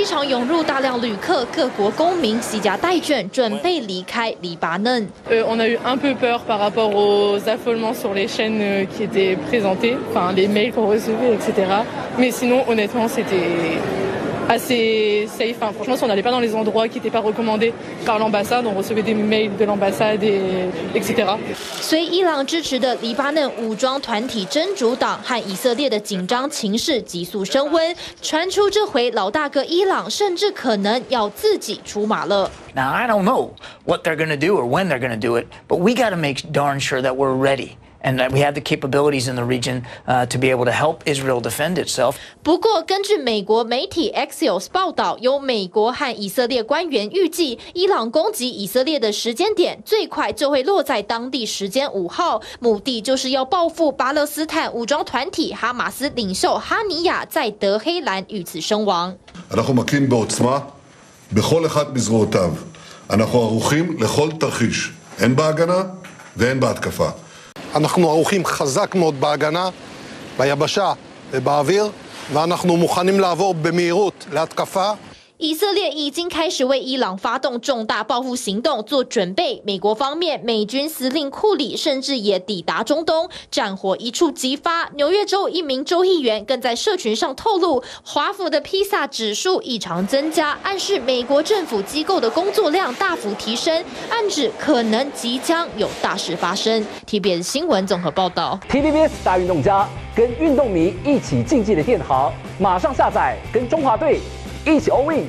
机场涌入大量旅客各国公民洗家带卷准备离开黎巴嫩。Assez safe. Enfin, franchement, si on n'allait pas dans les endroits qui n'étaient pas recommandés par l'ambassade, on recevait des mails de l'ambassade, et, etc. 随伊朗支持的黎巴嫩武装团体真主党和以色列的紧张情势急速升温，传出这回老大哥伊朗甚至可能要自己出马了。Now I don't know what they're going to do or when they're going to do it, but we got to make darn sure that we're ready. and that we have the capabilities in the region uh, to be able to help Israel defend itself. 不过，根据美国媒体 Axios 报道，有美国和以色列官员预计，伊朗攻击以色列的时间点最快就会落在当地时间五号，目的就是要报复巴勒斯坦武装团体哈马斯领袖哈尼亚在德黑兰遇刺身亡。אנחנו מכים בעוצמה בכל אחת מזרועותיו. אנחנו ערוכים לכל תרחיש, הן בהגנה והן בהתקפה. אנחנו ערוכים חזק מאוד בהגנה, ביבשה ובאוויר, ואנחנו מוכנים לעבור במהירות להתקפה 以色列已经开始为伊朗发动重大报复行动做准备。美国方面，美军司令库里甚至也抵达中东，战火一触即发。纽约州一名州议员更在社群上透露，华府的披萨指数异常增加，暗示美国政府机构的工作量大幅提升，暗指可能即将有大事发生。TBS 新闻综合报道，TBS 大运动家跟运动迷一起竞技的电行，马上下载，跟中华队一起 all in